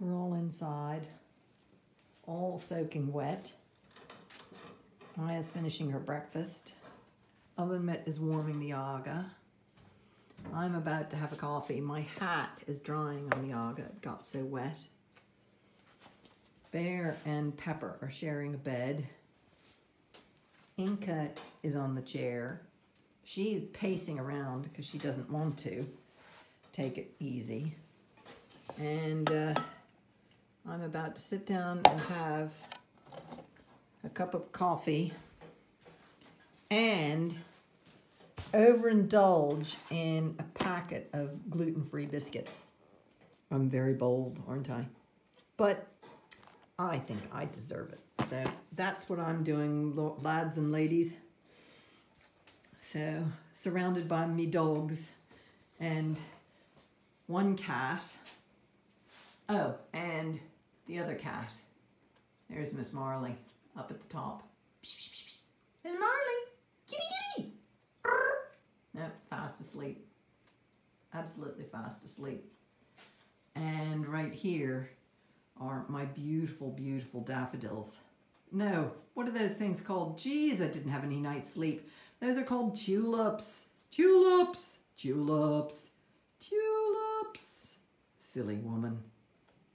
We're all inside, all soaking wet. Maya's finishing her breakfast. Ovenmitt is warming the aga. I'm about to have a coffee. My hat is drying on the aga. It got so wet. Bear and Pepper are sharing a bed. Inca is on the chair. She's pacing around because she doesn't want to. Take it easy. And uh, I'm about to sit down and have a cup of coffee and overindulge in a packet of gluten-free biscuits. I'm very bold, aren't I? But I think I deserve it. So that's what I'm doing, lads and ladies. So surrounded by me dogs and one cat. Oh, and the other cat. There's Miss Marley up at the top. Miss Marley, kitty kitty. Nope, fast asleep. Absolutely fast asleep. And right here are my beautiful, beautiful daffodils. No, what are those things called? Geez, I didn't have any night's sleep. Those are called tulips. Tulips, tulips, tulips. Silly woman.